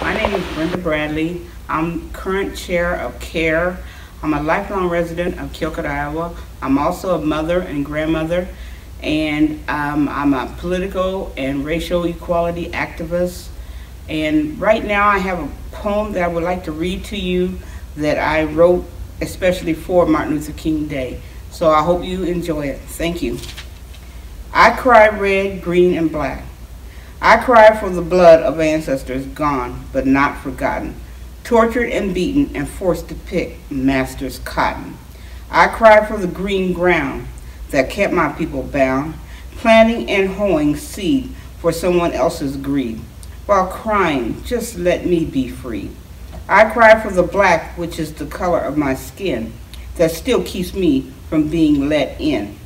My name is Brenda Bradley. I'm current chair of KARE. I'm a lifelong resident of Keokuk, Iowa. I'm also a mother and grandmother, and um, I'm a political and racial equality activist. And right now, I have a poem that I would like to read to you that I wrote especially for Martin Luther King Day. So I hope you enjoy it. Thank you. I cry red, green, and black. I cry for the blood of ancestors gone but not forgotten, tortured and beaten and forced to pick master's cotton. I cry for the green ground that kept my people bound, planting and hoeing seed for someone else's greed, while crying, just let me be free. I cry for the black, which is the color of my skin, that still keeps me from being let in.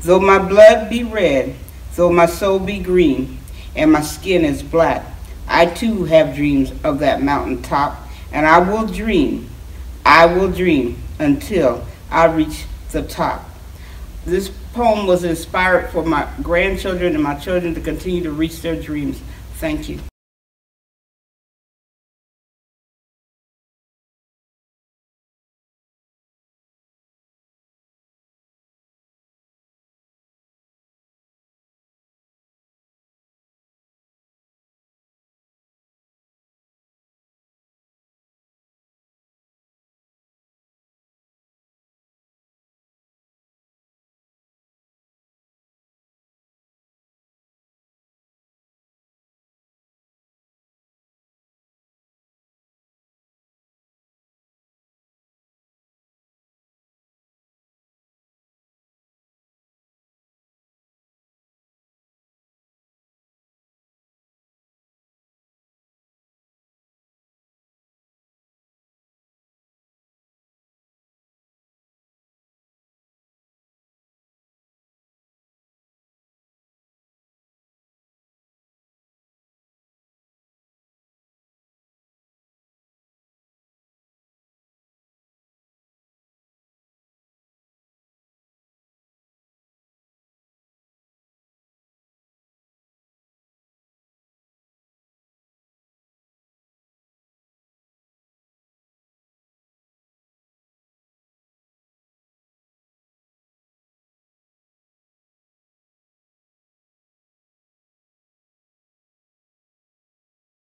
Though my blood be red, though my soul be green, and my skin is black, I too have dreams of that mountain top, and I will dream, I will dream until I reach the top. This poem was inspired for my grandchildren and my children to continue to reach their dreams. Thank you.